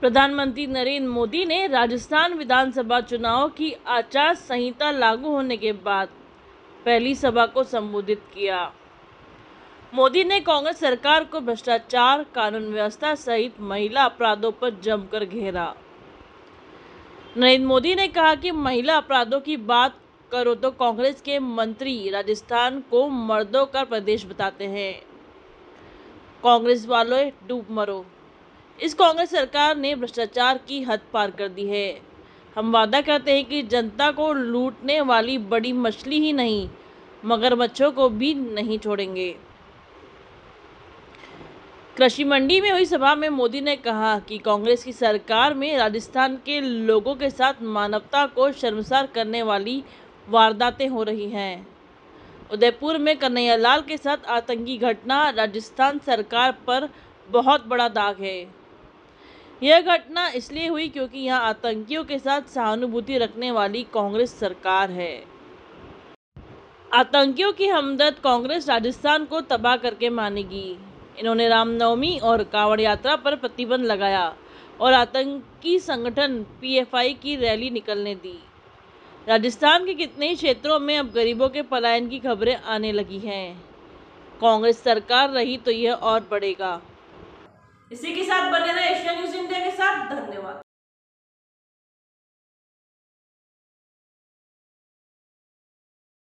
प्रधानमंत्री नरेंद्र मोदी। ने राजस्थान विधानसभा चुनाव की आचार संहिता लागू होने के बाद पहली सभा को संबोधित किया। मोदी ने कांग्रेस सरकार को भ्रष्टाचार, कानून व्यवस्था सहित महिला अपराधों पर जमकर घेरा। नरेंद्र मोदी ने कहा कि महिला अपराधों की बात करो तो कांग्रेस के मंत्री राजस्थान को मर्दों का प्रदेश बताते हैं। कांग्रेस वालों, डूब मरो। इस कांग्रेस सरकार ने भ्रष्टाचार की हद पार कर दी है। हम वादा करते हैं कि जनता को लूटने वाली बड़ी मछली ही नहीं, मगरमच्छों को भी नहीं छोड़ेंगे। कृषि मंडी में हुई सभा में मोदी ने कहा कि कांग्रेस की सरकार में राजस्थान के लोगों के साथ मानवता को शर्मसार करने वाली वारदातें हो रही हैं। उदयपुर में कन्हैयालाल के साथ आतंकी घटना, राजस्थान सरकार पर बहुत बड़ा दाग है। यह घटना इसलिए हुई क्योंकि यहाँ आतंकियों के साथ सहानुभूति रखने वाली कांग्रेस सरकार है। आतंकियों की हमदर्द कांग्रेस राजस्थान को तबाह करके मानेगी। इन्होंने रामनवमी और कांवड़ यात्रा पर प्रतिबंध लगाया और आतंकी संगठन पीएफआई की रैली निकलने दी। राजस्थान के कितने ही क्षेत्रों में अब गरीबों के पलायन की खबरें आने लगी हैं। कांग्रेस सरकार रही तो यह और बढ़ेगा। इसी के साथ बने रहे एशिया न्यूज़ इंडिया के साथ।